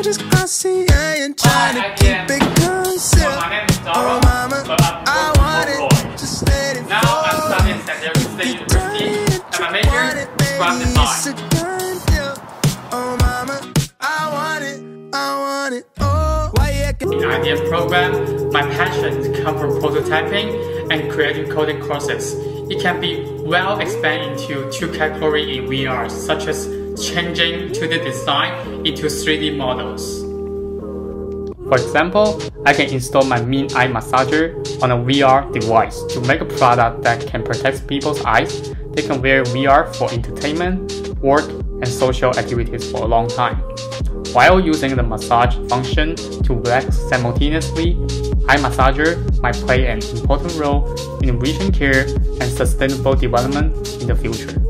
you're just classy, I ain't trying to keep it concealed. Oh, mama, I want it, just let it Now I'm studying San Diego State University and my major is graphic design. Oh, mama, I want it, I want it, oh. Why you acting In IDM program, my passion come from prototyping and creating coding courses. It can be well expanded into two categories in VR, such as changing 2D design into 3D models. For example, I can install my Min Eye Massager on a VR device to make a product that can protect people's eyes. They can wear VR for entertainment, work, and social activities for a long time. While using the massage function to relax simultaneously, eye massager might play an important role in vision care and sustainable development in the future.